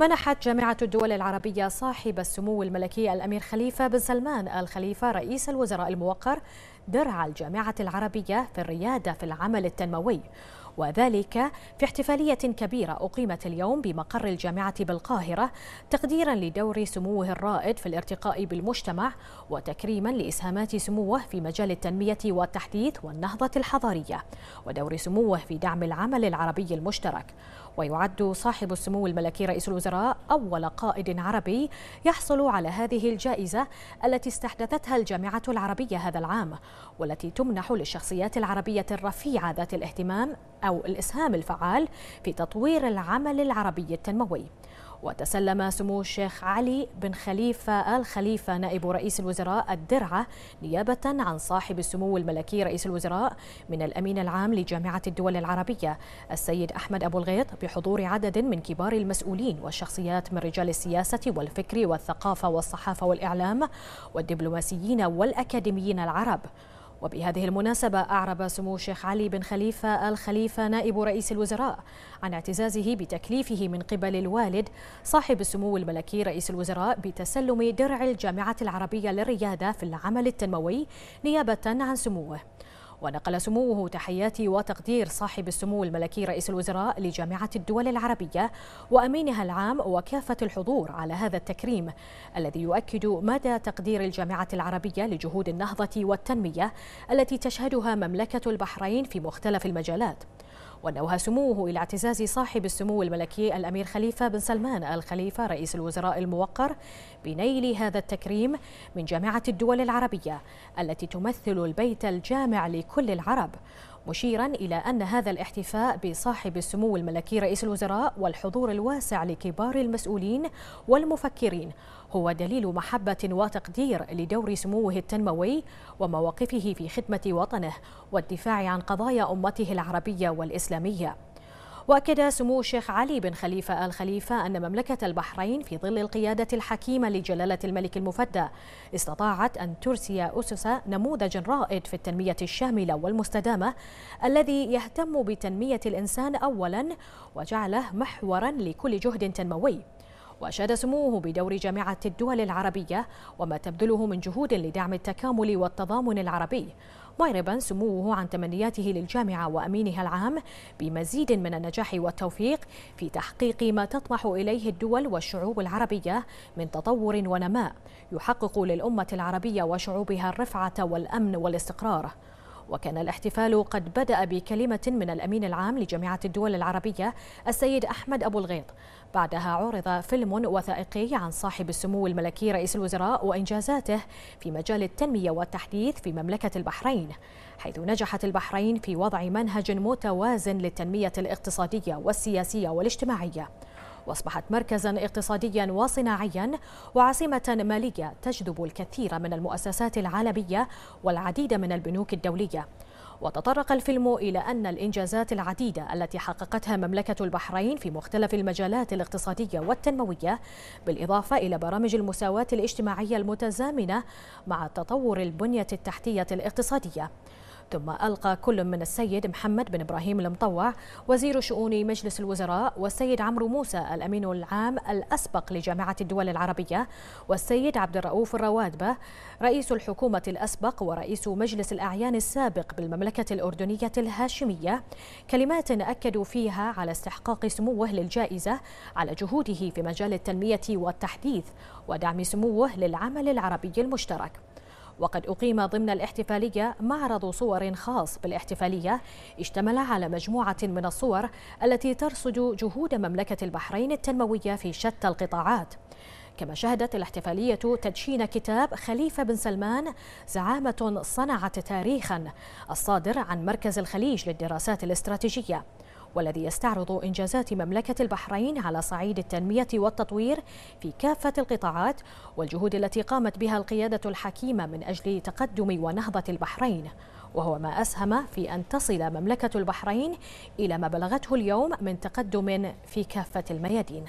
منحت جامعة الدول العربية صاحب السمو الملكي الأمير خليفة بن سلمان الخليفة رئيس الوزراء الموقر درع الجامعة العربية في الريادة في العمل التنموي. وذلك في احتفالية كبيرة أقيمت اليوم بمقر الجامعة بالقاهرة تقديرا لدور سموه الرائد في الارتقاء بالمجتمع وتكريما لإسهامات سموه في مجال التنمية والتحديث والنهضة الحضارية ودور سموه في دعم العمل العربي المشترك. ويعد صاحب السمو الملكي رئيس الوزراء أول قائد عربي يحصل على هذه الجائزة التي استحدثتها الجامعة العربية هذا العام. والتي تمنح للشخصيات العربية الرفيعة ذات الاهتمام أو الإسهام الفعال في تطوير العمل العربي التنموي. وتسلم سمو الشيخ علي بن خليفة آل خليفة نائب رئيس الوزراء الدرعة نيابة عن صاحب السمو الملكي رئيس الوزراء من الأمين العام لجامعة الدول العربية السيد أحمد أبو الغيط بحضور عدد من كبار المسؤولين والشخصيات من رجال السياسة والفكر والثقافة والصحافة والإعلام والدبلوماسيين والأكاديميين العرب. وبهذه المناسبة أعرب سمو الشيخ علي بن خليفة الخليفة نائب رئيس الوزراء عن اعتزازه بتكليفه من قبل الوالد صاحب السمو الملكي رئيس الوزراء بتسلم درع الجامعة العربية للريادة في العمل التنموي نيابة عن سموه. ونقل سموه تحيات وتقدير صاحب السمو الملكي رئيس الوزراء لجامعة الدول العربية وأمينها العام وكافة الحضور على هذا التكريم الذي يؤكد مدى تقدير الجامعة العربية لجهود النهضة والتنمية التي تشهدها مملكة البحرين في مختلف المجالات. ونوه سموه إلى اعتزاز صاحب السمو الملكي الأمير خليفة بن سلمان الخليفة رئيس الوزراء الموقر بنيل هذا التكريم من جامعة الدول العربية التي تمثل البيت الجامع لكل العرب. مشيرا إلى أن هذا الاحتفاء بصاحب السمو الملكي رئيس الوزراء والحضور الواسع لكبار المسؤولين والمفكرين هو دليل محبة وتقدير لدور سموه التنموي ومواقفه في خدمة وطنه والدفاع عن قضايا أمته العربية والإسلامية. وأكد سمو الشيخ علي بن خليفة آل خليفة أن مملكة البحرين في ظل القيادة الحكيمة لجلالة الملك المفدى استطاعت أن ترسي أسس نموذج رائد في التنمية الشاملة والمستدامة الذي يهتم بتنمية الإنسان أولا وجعله محورا لكل جهد تنموي. وأشاد سموه بدور جامعة الدول العربية وما تبذله من جهود لدعم التكامل والتضامن العربي. معربا سموه عن تمنياته للجامعة وأمينها العام بمزيد من النجاح والتوفيق في تحقيق ما تطمح إليه الدول والشعوب العربية من تطور ونماء يحقق للأمة العربية وشعوبها الرفعة والأمن والاستقرار. وكان الاحتفال قد بدأ بكلمة من الأمين العام لجامعة الدول العربية السيد أحمد أبو الغيط. بعدها عرض فيلم وثائقي عن صاحب السمو الملكي رئيس الوزراء وإنجازاته في مجال التنمية والتحديث في مملكة البحرين حيث نجحت البحرين في وضع منهج متوازن للتنمية الاقتصادية والسياسية والاجتماعية. وأصبحت مركزا اقتصاديا وصناعيا وعاصمة مالية تجذب الكثير من المؤسسات العالمية والعديد من البنوك الدولية. وتطرق الفيلم إلى أن الإنجازات العديدة التي حققتها مملكة البحرين في مختلف المجالات الاقتصادية والتنموية بالإضافة إلى برامج المساواة الاجتماعية المتزامنة مع تطور البنية التحتية الاقتصادية. ثم ألقى كل من السيد محمد بن إبراهيم المطوع وزير شؤون مجلس الوزراء والسيد عمرو موسى الأمين العام الأسبق لجامعة الدول العربية والسيد عبد الرؤوف الروادبة رئيس الحكومة الأسبق ورئيس مجلس الأعيان السابق بالمملكة الأردنية الهاشمية. كلمات أكدوا فيها على استحقاق سموه للجائزة على جهوده في مجال التنمية والتحديث ودعم سموه للعمل العربي المشترك. وقد أقيم ضمن الاحتفالية معرض صور خاص بالاحتفالية اشتمل على مجموعة من الصور التي ترصد جهود مملكة البحرين التنموية في شتى القطاعات. كما شهدت الاحتفالية تدشين كتاب خليفة بن سلمان زعامة صنعت تاريخا الصادر عن مركز الخليج للدراسات الاستراتيجية. والذي يستعرض إنجازات مملكة البحرين على صعيد التنمية والتطوير في كافة القطاعات والجهود التي قامت بها القيادة الحكيمة من أجل تقدم ونهضة البحرين. وهو ما أسهم في أن تصل مملكة البحرين إلى ما بلغته اليوم من تقدم في كافة الميادين.